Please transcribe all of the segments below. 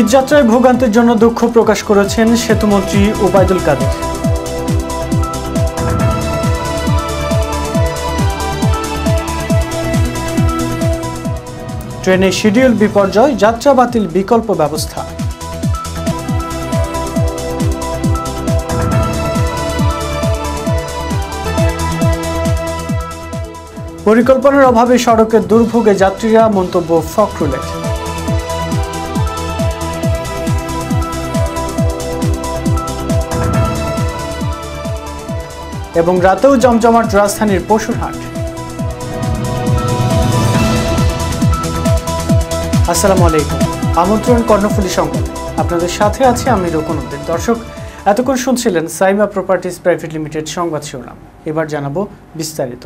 ঈদযাত্রায় ভোগান্তির জন্য দুঃখ প্রকাশ করেছেন সেতুমন্ত্রী ওবায়দুল কাদের। ট্রেনে শিডিউল বিপর্যয়, যাত্রা বাতিল, বিকল্প ব্যবস্থা। পরিকল্পনার অভাবে সড়কের দুর্ভোগে যাত্রীরা মন্তব্য ফখরুলের। এবং রাতেও জমজমাট রাজধানীর পশুরহাট আসসালামু আলাইকুম। আমন্ত্রণ কর্ণফুলী সংবাদ। আপনাদের সাথে আছে আমি রোকন উদ্দিন। দর্শক, এতক্ষণ শুনছিলেন সাইমা প্রপার্টিজ প্রাইভেট লিমিটেড সংবাদ শিরোনাম। এবার জানাব বিস্তারিত।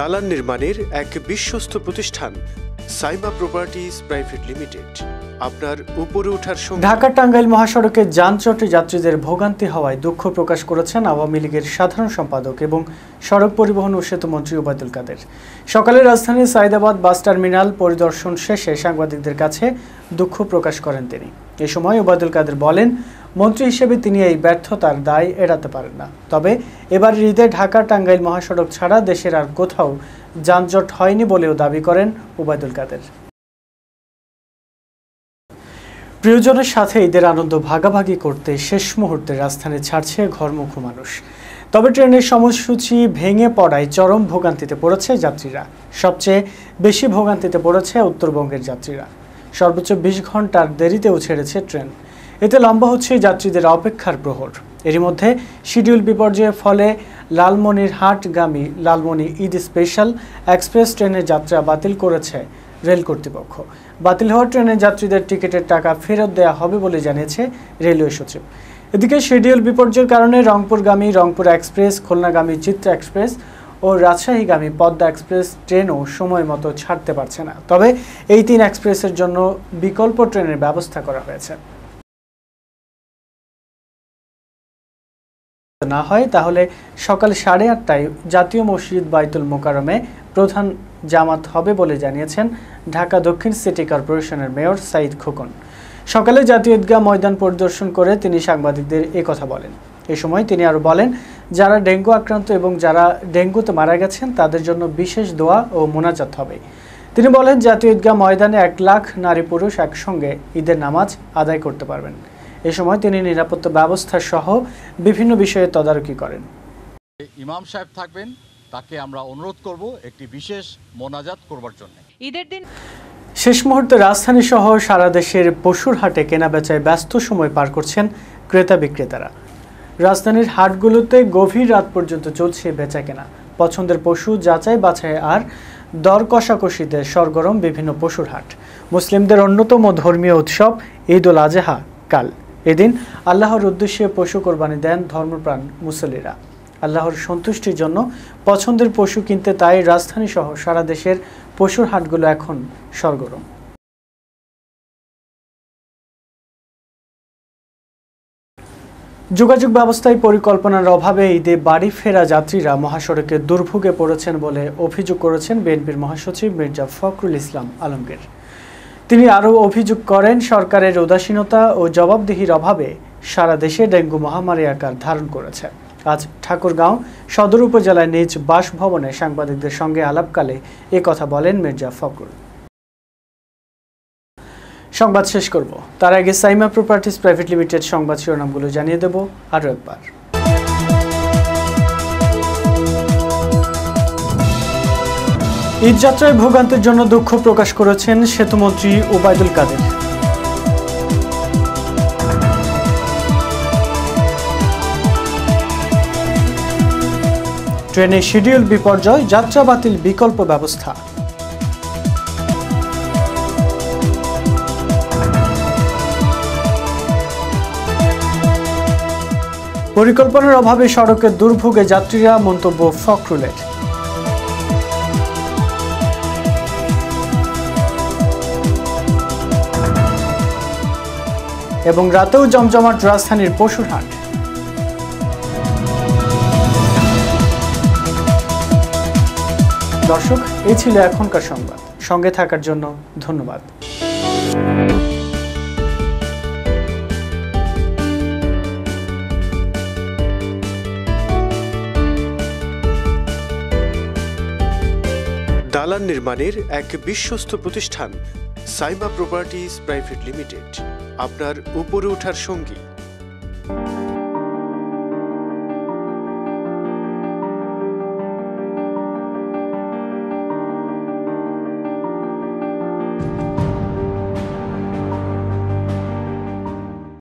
দালান নির্মাণের এক বিশ্বস্ত প্রতিষ্ঠান, সাইমা প্রপার্টিজ প্রাইভেট লিমিটেড। আপনার উপরে ওঠার সঙ্গে ঢাকা টাঙ্গাইল মহাসড়কে যানজটে যাত্রীদের ভোগান্তি হওয়ায় দুঃখ প্রকাশ করেছেন আওয়ামী লীগের সাধারণ সম্পাদক এবং সড়ক পরিবহন ও সেতু মন্ত্রী ওবায়দুল কাদের। সকালে রাজধানীর সাইদাবাদ বাস টার্মিনাল পরিদর্শন শেষে সাংবাদিকদের কাছে দুঃখ প্রকাশ করেন তিনি। এ সময় ওবায়দুল কাদের বলেন মন্ত্রী হিসেবে তিনি এই ব্যর্থতার দায় এড়াতে পারেন না। তবে এবার ঈদে ঢাকা টাঙ্গাইল মহাসড়ক ছাড়া দেশের আর কোথাও যানজট হয়নি বলেও দাবি করেন ওবায়দুল কাদের। প্রিয়জনের সাথে ঈদের আনন্দ ভাগাভাগি করতে শেষ মুহূর্তে রাজধানী ছাড়ছে ঘরমুখ মানুষ। তবে ট্রেনের সময়সূচি ভেঙে পড়ায় চরম ভোগান্তিতে পড়েছে যাত্রীরা। সবচেয়ে বেশি ভোগান্তিতে পড়েছে উত্তরবঙ্গের যাত্রীরা। সর্বোচ্চ বিশ ঘণ্টার দেরিতেও ছেড়েছে ট্রেন। এতে লম্বা হচ্ছে যাত্রীদের অপেক্ষার প্রহর। এরই মধ্যে শিডিউল বিপর্যয়ের ফলে লালমনিরহাটগামী লালমনি ঈদ স্পেশাল এক্সপ্রেস ট্রেনের যাত্রা বাতিল করেছে রেল কর্তৃপক্ষ। বাতিল হওয়া ট্রেনের যাত্রীদের টিকিটের টাকা ফেরত দেওয়া হবে বলে জানিয়েছে রেলওয়ে সচিব। এদিকে শিডিউল বিপর্যয়ের কারণে রংপুরগামী রংপুর এক্সপ্রেস, খুলনাগামী চিত্রা এক্সপ্রেস ও রাজশাহীগামী পদ্মা এক্সপ্রেস ট্রেনও সময় মতো ছাড়তে পারছে না। তবে এই তিন এক্সপ্রেসের জন্য বিকল্প ট্রেনের ব্যবস্থা করা হয়েছে। না হয়, তাহলে সকাল সাড়ে আটটায় জাতীয় মসজিদ বাইতুল মোকারমে প্রধান জামাত হবে বলে জানিয়েছেন ঢাকা দক্ষিণ সিটি কর্পোরেশনের মেয়র সাইদ খোকন। সকালে জাতীয় ঈদগাহ ময়দান পরিদর্শন করে তিনি সাংবাদিকদের কথা বলেন। এ সময় তিনি আরও বলেন, যারা ডেঙ্গু আক্রান্ত এবং যারা ডেঙ্গুতে মারা গেছেন, তাদের জন্য বিশেষ দোয়া ও মোনাজাত হবে। তিনি বলেন, জাতীয় ঈদগাহ ময়দানে এক লাখ নারী পুরুষ একসঙ্গে ঈদের নামাজ আদায় করতে পারবেন। এ সময় তিনি নিরাপত্তা ব্যবস্থা সহ বিভিন্ন বিষয়ে তদারকি করেন। ইমাম সাহেব থাকবেন তাকে আমরা অনুরোধ করব একটি বিশেষ মোনাজাত করবার জন্য। ঈদের দিন শেষ মুহূর্তে রাজধানী সহ সারা দেশের পশুর হাটে কেনাবেচায় ব্যস্ত সময় পার করছেন ক্রেতা বিক্রেতারা। রাজধানীর হাটগুলোতে গভীর রাত পর্যন্ত চলছে বেচা কেনা। পছন্দের পশু যাচাই বাছাই আর দর কষাকষিতে সরগরম বিভিন্ন পশুর হাট। মুসলিমদের অন্যতম ধর্মীয় উৎসব ঈদ উল আজহা কাল। এদিন আল্লাহর উদ্দেশ্যে পশু কোরবানি দেন ধর্মপ্রাণ মুসল্লিরা। আল্লাহর সন্তুষ্টির জন্য পছন্দের পশু কিনতে তাই রাজধানী সহ সারা দেশের পশুর হাটগুলো এখন সরগরম। যোগাযোগ ব্যবস্থায় পরিকল্পনার অভাবে ঈদে বাড়ি ফেরা যাত্রীরা মহাসড়কে দুর্ভোগে পড়েছেন বলে অভিযোগ করেছেন বিএনপির মহাসচিব মির্জা ফখরুল ইসলাম আলমগীর। তিনি আরও অভিযোগ করেন, সরকারের উদাসীনতা ও জবাবদিহির অভাবে সারা দেশে ডেঙ্গু মহামারী আকার ধারণ করেছে। আজ ঠাকুরগাঁও সদর উপজেলায় নিজ বাসভবনে সাংবাদিকদের সঙ্গে আলাপকালে এ কথা বলেন মির্জা ফখরুল। সংবাদ শেষ করব। তার আগে সাইমা প্রপার্টিজ প্রাইভেট লিমিটেড সংবাদ শিরোনামগুলো জানিয়ে দেব। আরও একবার। ঈদযাত্রায় ভোগান্তির জন্য দুঃখ প্রকাশ করেছেন সেতুমন্ত্রী ওবায়দুল কাদের। ট্রেনে শিডিউল বিপর্যয়, যাত্রা বাতিল, বিকল্প ব্যবস্থা। পরিকল্পনার অভাবে সড়কের দুর্ভোগে যাত্রীরা মন্তব্য ফখরুলের। এবং রাতেও জমজমাট রাজধানীর পশুর হাট। দর্শক এই ছিল এখনকার সংবাদ। সঙ্গে থাকার জন্য ধন্যবাদ। দালান নির্মাণের এক বিশ্বস্ত প্রতিষ্ঠান সাইমা প্রপার্টিজ প্রাইভেট লিমিটেড আপনার উপরে ওঠার সঙ্গী।